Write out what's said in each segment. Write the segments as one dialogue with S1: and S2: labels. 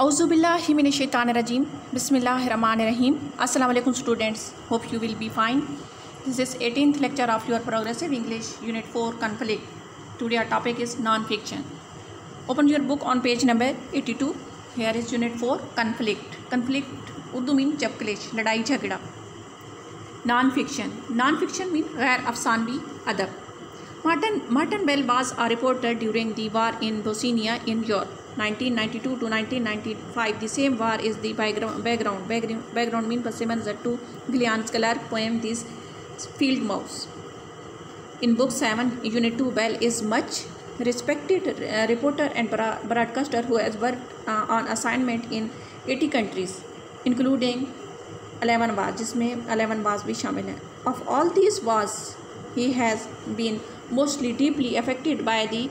S1: औज़ुबिल्लाशैतान रजीम बसमान रहीम असल students hope you will be fine this is eighteenth lecture of your progressive English unit four conflict today our topic is non fiction open your book on page number eighty two here is unit four conflict conflict Urdu mean जब चपकलेश लड़ाई झगड़ा non fiction non fiction mean गैर अफसानवी अदब Martin Martin Bell was a reporter during the war in Bosnia in Europe 1992 to 1995. The same war is the background. Background, background, background mean पसे मंजर to Gillian's Clark poem This Field Mouse. In book 7, Unit 2, Bell is much respected uh, reporter and broadcaster who has worked uh, on assignment in 80 countries, including 11 wars, जिसमें 11 wars भी शामिल हैं. Of all these wars, he has been mostly deeply affected by the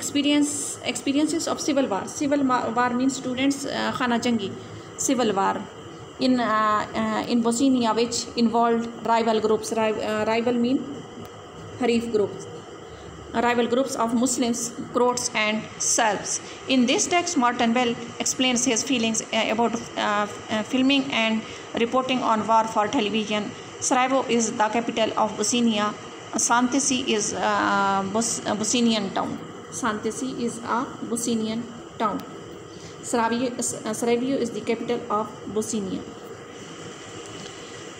S1: experience experiences of civil war. Civil war means students uh, khana jangi. Civil war. In uh, uh, in bosnia which involved rival groups. Uh, rival mean harif groups. Rival groups of muslims croats and serbs. In this text martin bell explains his feelings uh, about uh, filming and reporting on war for television. Sarajevo is the capital of bosnia. Santesi is a Bosnian town. Santesi is a Bosnian town. Sarajevo is the capital of Bosnia.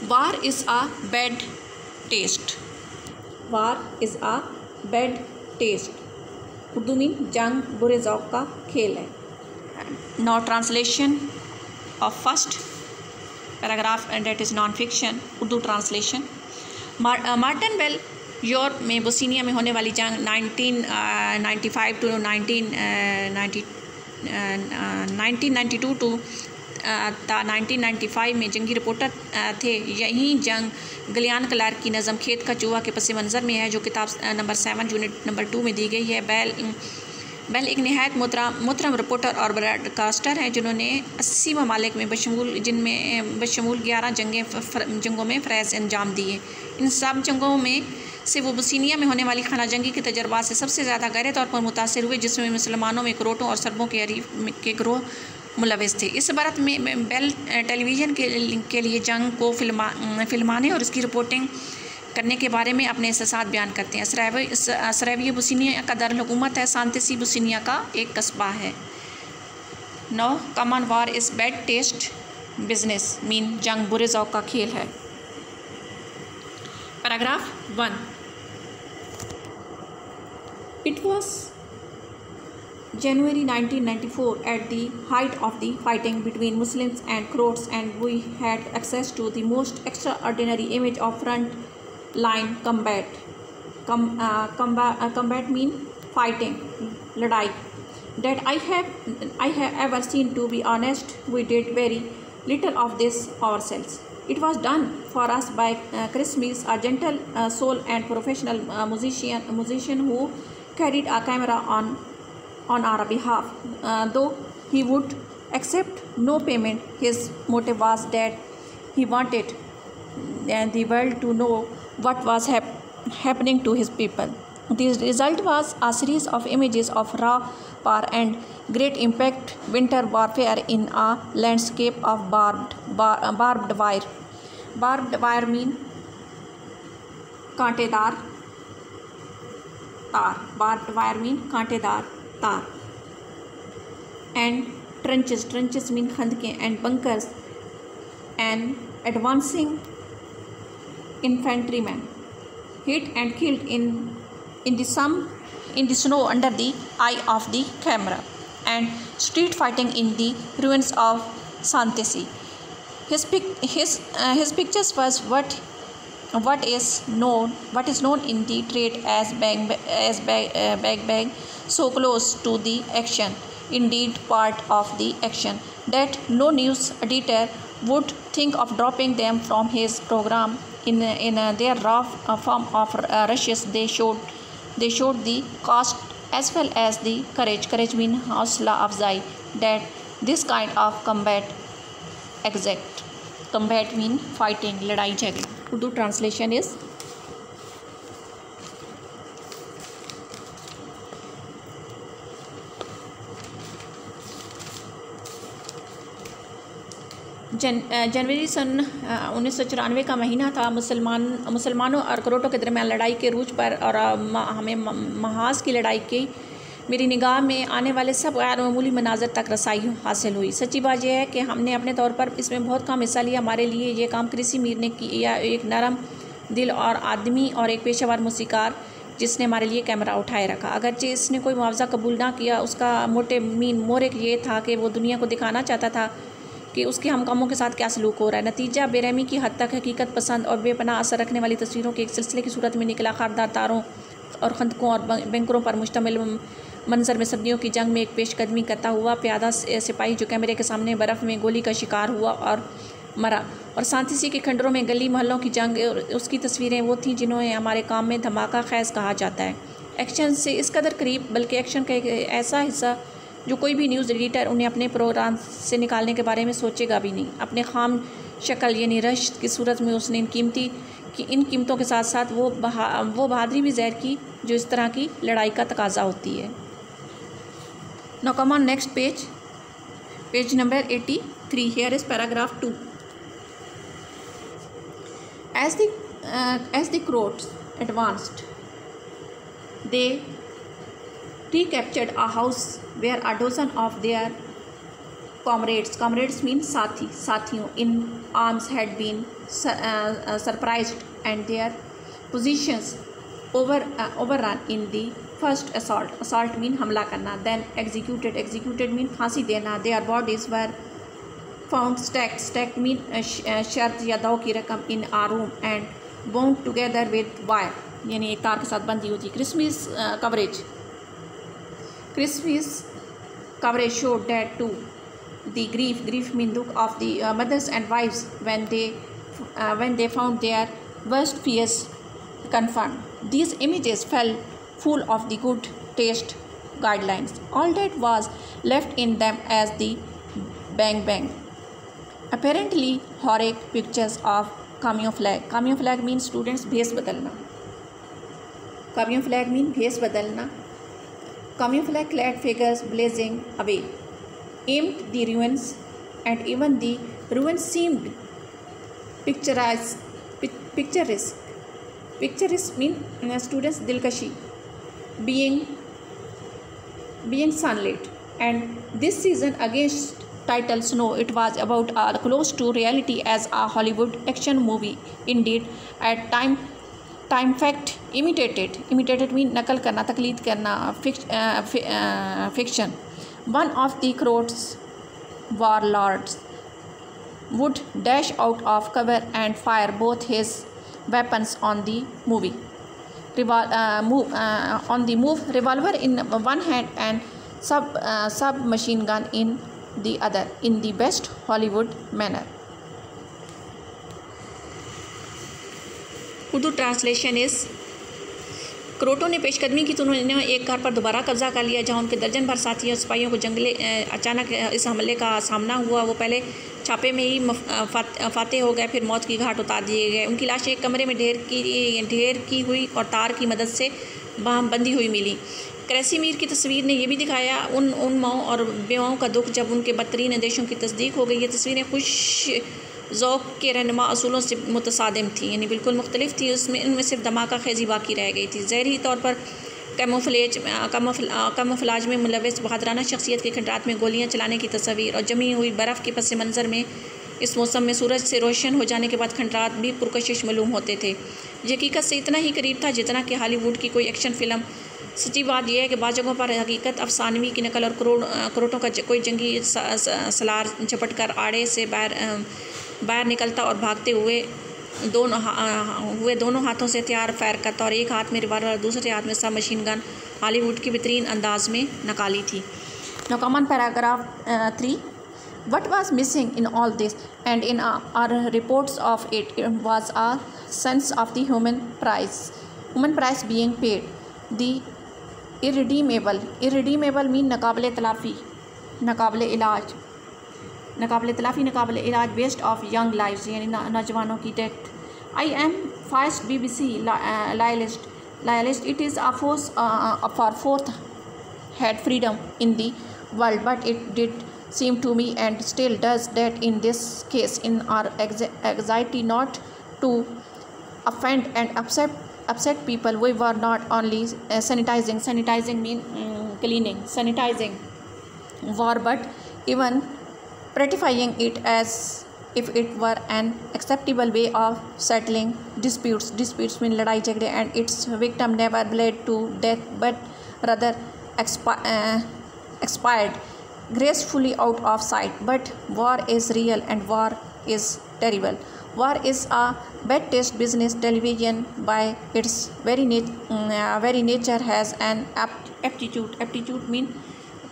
S1: War is a bad taste. War is a bad taste. Urdu mean जंग बुरे जौक का खेल है now translation of first paragraph and that is non fiction urdu translation martin bell Europe में Bosnia में होने वाली जंग 1995 टू 1990 1992 टू था 1995 में जंगी रिपोर्टर थे। यही जंग गलियान कलार की नज़म खेत का चूहा के पस मंज़र में है, जो किताब number seven, unit number two में दी गई है। बैल बैल एक नहायत मोहतरम रिपोर्टर और ब्रॉडकास्टर हैं, जिन्होंने अस्सी ममालिक में बशमूल, जिनमें, बशमूल ग्यारह जंगें जंगों में फ़रैज़ अंजाम दिए। इन सब जंगों में से वो बसीनिया में होने वाली खाना जंगी के तजर्बा से सबसे ज़्यादा गहरे तौर पर मुतासर हुए जिसमें मुसलमानों में करोटों और सरबों के अरीफ के ग्रोह मुलविस थे। इस बारत में बेल टेलीविज़न के, के लिए जंग को फिल्मा फिल्माने और इसकी रिपोर्टिंग करने के बारे में अपने एहसास बयान करते हैं। सरावी बुसिनिया का दरकूमत है सांतसी बुसिनिया का एक कस्बा है। Now come on war is bad taste business mean जंग बुरे जौक का खेल है। Paragraph one It was January 1994 at the height of the fighting between Muslims and Croats and we had access to the most extraordinary image of front line combat. Com, uh, combat, uh, combat mean fighting, ladai. That I have I have ever seen. To be honest, we did very little of this ourselves. It was done for us by uh, Chris Mills, a gentle uh, soul and professional uh, musician, musician who carried a camera on on our behalf. Uh, though he would accept no payment, his motive was that he wanted uh, the world to know what was hap- happening to his people. The result was a series of images of raw power and great impact winter warfare in a landscape of barbed, bar, uh, barbed wire. Barbed wire mean कांटेदार तार board wire mean कांटेदार तार। And trenches trenches mean खंदके and bunkers and advancing infantry man hit and killed in in the some in the snow under the eye of the camera and street fighting in the ruins of. His, pic, his, uh, his pictures was what what is known what is known in the trade as bag as bag, uh, bag bag so close to the action indeed part of the action that no news editor would think of dropping them from his program in in uh, their raw uh, form of uh, rushes. They showed they showed the cost as well as the courage. Courage mean hausla afzai that this kind of combat exact. Combat mean fighting ladai jhagdi Urdu translation is जन जनवरी सन उन्नीस सौ चौरानवे का महीना था। मुसलमान, मुसलमानों और करोटों के दरमियान लड़ाई के रूज पर और हमें महाज की लड़ाई की मेरी निगाह में आने वाले सब गैर मामूली मनाजर तक रसाई हासिल हुई। सच्ची बात यह है कि हमने अपने तौर पर इसमें बहुत कम हिस्सा लिया। हमारे लिए ये काम कृषि मीर ने किया। एक नरम दिल और आदमी और एक पेशेवर मूसीकार जिसने हमारे लिए कैमरा उठाए रखा। अगरचे इसने कोई मुआवजा कबूल ना किया। उसका मोटे मीन मोरक ये था कि वो दुनिया को दिखाना चाहता था कि उसके हम कामों के साथ क्या सलूक हो रहा है। नतीजा बेरहमी की हद तक हकीकत पसंद और बेपना असर रखने वाली तस्वीरों के एक सिलसिले की सूरत में निकला। खारदार तारों और खंदकों और बैंकरों पर मुश्तमिल मंजर में सदियों की जंग में एक पेशकदमी करता हुआ प्यादा सिपाही जो कैमरे के सामने बर्फ़ में गोली का शिकार हुआ और मरा। और सांतीसी के खंडरों में गली मोहल्लों की जंग उसकी तस्वीरें वो थीं जिन्होंने हमारे काम में धमाका खैज कहा जाता है। एक्शन से इस कदर करीब, बल्कि एक्शन का एक ऐसा हिस्सा जो कोई भी न्यूज़ एडिटर उन्हें अपने प्रोग्राम से निकालने के बारे में सोचेगा भी नहीं। अपने खाम शक्ल यानी रश की सूरत में उसने इन कीमती, कि, इन कीमतों के साथ साथ वो बहा, वो बहादरी भी जहर की, जो इस तरह की लड़ाई का तकाजा होती है। Come on next page page number eighty three here is paragraph two As the, uh, as the Croats advanced, they recaptured a house where a dozen of their comrades, comrades mean sathi, sathiyon, in arms had been uh, uh, surprised and their positions over over run in the first assault assault mean हमला करना then executed executed mean फांसी देना. They are bodies were found stack stack mean शर्त या दो की रकम in our room and bound together with wire यानी एक तार के साथ बंधी हुई थी। Christmas coverage Christmas coverage showed to the grief grief mean दुक of the mothers and wives when they when they found they are worst fears confirmed these images fell full of the good taste guidelines all that was left in them as the bang bang apparently horrific pictures of camouflage camouflage mean students भेस बदलना कामियो flag mean भेस बदलना camouflage clad figures blazing away amid the ruins and even the ruins seemed picturized picturesque picturesque mean uh, students dilkashi being being sunlit and this season against title Snow. It was about uh, close to reality as a Hollywood action movie. Indeed, at time time fact imitated imitated mean नकल करना तकलीद करना fiction. One of the Croats warlords would dash out of cover and fire both his weapons on the movie. Revol- uh, move, uh, on the move, revolver in one hand and sub uh, submachine gun in the other in the best Hollywood manner. Urdu translation is Croats ने पेशकदमी की तो उन्होंने एक car पर दोबारा कब्जा कर लिया जहाँ उनके दर्जन भर साथियों सिपाहियों को जंगले अचानक इस हमले का सामना हुआ वो पहले छापे में ही फाते हो गए, फिर मौत की घाट उतार दिए गए। उनकी लाश एक कमरे में ढेर की ढेर की हुई और तार की मदद से बंदी हुई मिली। क्रैसी मीर की तस्वीर ने यह भी दिखाया, उन उन माओं और बेवाओं का दुख जब उनके बदतरीन देशों की तस्दीक हो गई। ये तस्वीरें खुश ज़ौक़ के रहनमा असूलों से मुतसादम थी, यानी बिल्कुल मुख्तलिफ़ थी। उसमें उनमें सिर्फ़ धमाका खेजी बाकी रह गई थी। जहरी तौर पर कैमोफ्लेज कमोफलाज में मुलविस बहादराना शख्सियत के खंडात में गोलियाँ चलाने की तस्वीर और जमी हुई बर्फ़ के पस मंज़र में इस मौसम में सूरज से रोशन हो जाने के बाद खंडरात भी पुरकशिश मलूम होते थे। हकीकत से इतना ही करीब था जितना कि हॉलीवुड की कोई एक्शन फ़िल्म। सच्ची बात यह है कि बाद जगहों पर हकीकत अफसानवी की नकल और करोड़ करोटों का कोई जंगी सलार झपट कर आड़े से बाहर बाहर निकलता और भागते हुए दोनों हुए दोनों हाथों से हथियार, फायर करता और एक हाथ में रिवाल्वर और दूसरे हाथ में सब मशीन गन हॉलीवुड की बेहतरीन अंदाज में नकाली थी। Now come on paragraph three what was missing in all this and in our reports of it was a sense of the human price human price being paid the irredeemable irredeemable mean नाकबिल तलाफ़ी नाकबिल इलाज। नाकबले तलाफी, नाकबिल इलाज waste of young life यानी नौजवानों की death I am fast B B C loyalist loyalist it is a force for fourth had freedom in the world but it did seem to me and still does that in this case in our anxiety not to offend and upset upset people we were not only sanitizing sanitizing mean cleaning sanitizing war but even prettifying it as if it were an acceptable way of settling disputes. Disputes mean ladai jagde and its victim never bled to death but rather expi- uh, expired gracefully out of sight. But war is real and war is terrible. War is a bad taste business television by its very, nat- uh, very nature has an apt- aptitude. Aptitude mean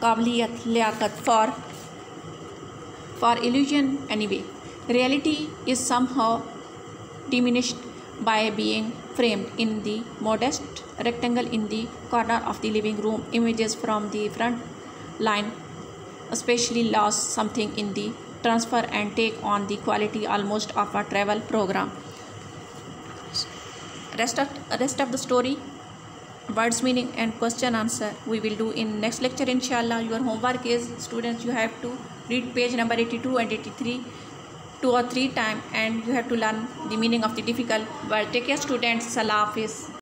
S1: liakat for for illusion anyway. Reality is somehow diminished by being framed in the modest rectangle in the corner of the living room. Images from the front line especially lost something in the transfer and take on the quality almost of a travel program. Rest of rest of the story words meaning and question answer we will do in next lecture inshallah. Your homework is students you have to read page number 82 and 83 two or three times and you have to learn the meaning of the difficult. Word take care students. Salah hafiz